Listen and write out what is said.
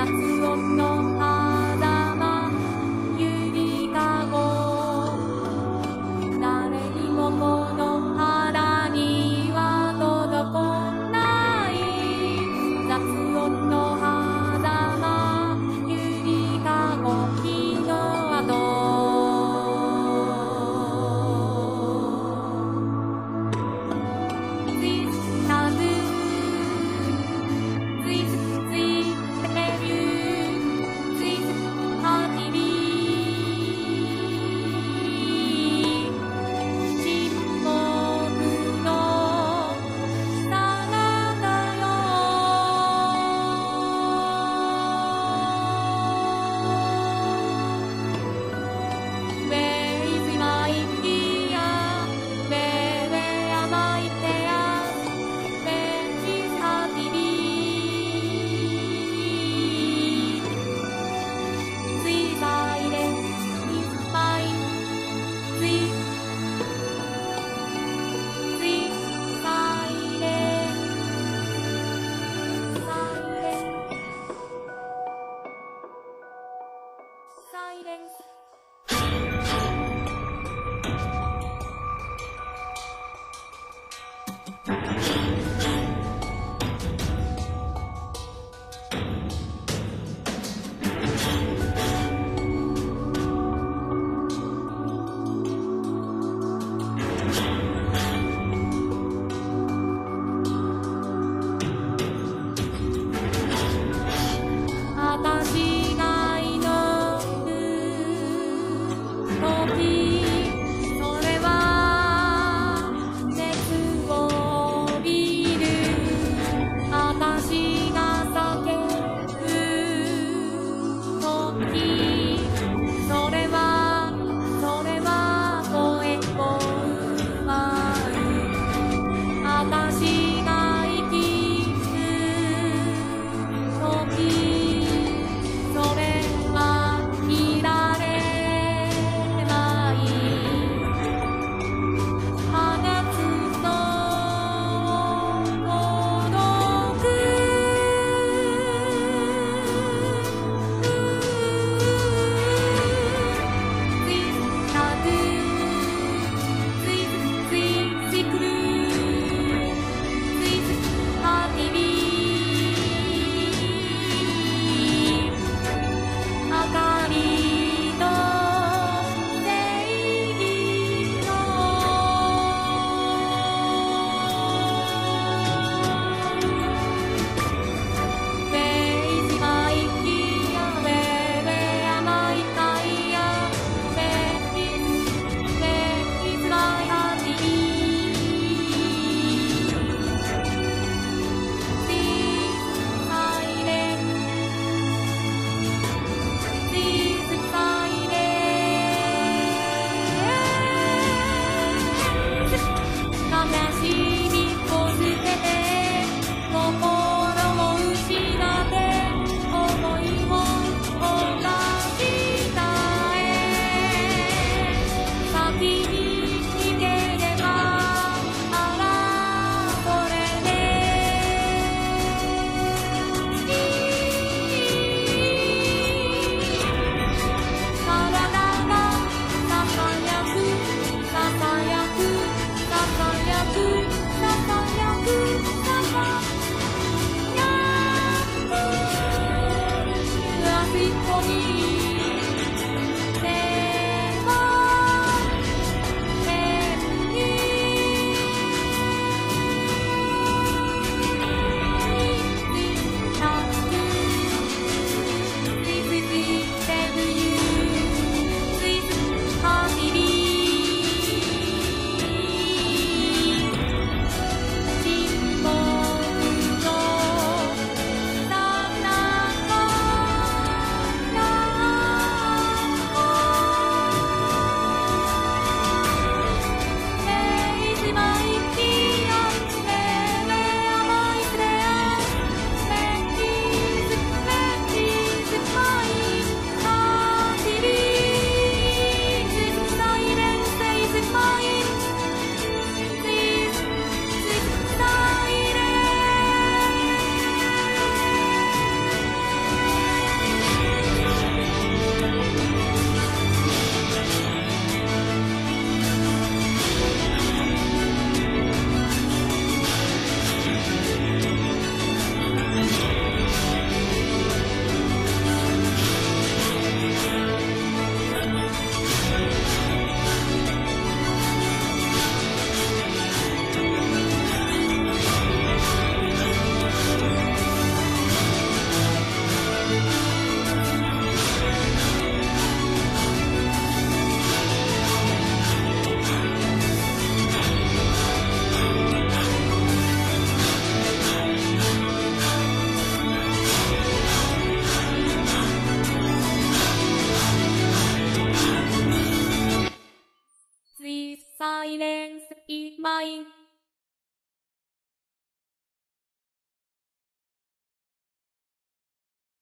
雑音の You. My.